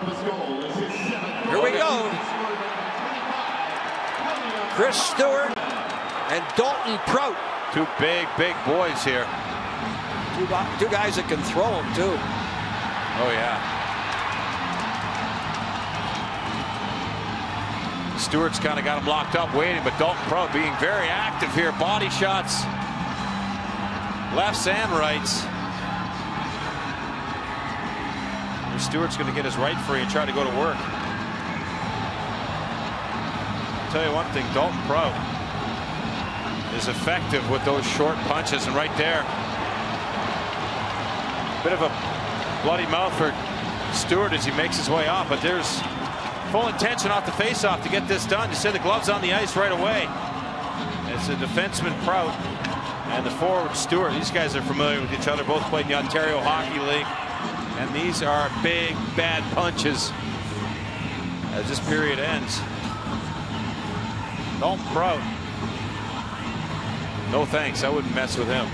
Here we go. Chris Stewart and Dalton Prout. Two big, big boys here. Two, two guys that can throw them, too. Oh, yeah. Stewart's kind of got him locked up waiting, but Dalton Prout being very active here. Body shots, lefts and rights. Stewart's going to get his right free and try to go to work. I'll tell you one thing, Dalton Prout is effective with those short punches, and right there, bit of a bloody mouth for Stewart as he makes his way off, but there's full intention off the faceoff to get this done. You see the gloves on the ice right away. It's a defenseman Prout and the forward Stewart. These guys are familiar with each other. Both played in the Ontario Hockey League. And these are big, bad punches as this period ends. Dalton Prout. No thanks. I wouldn't mess with him.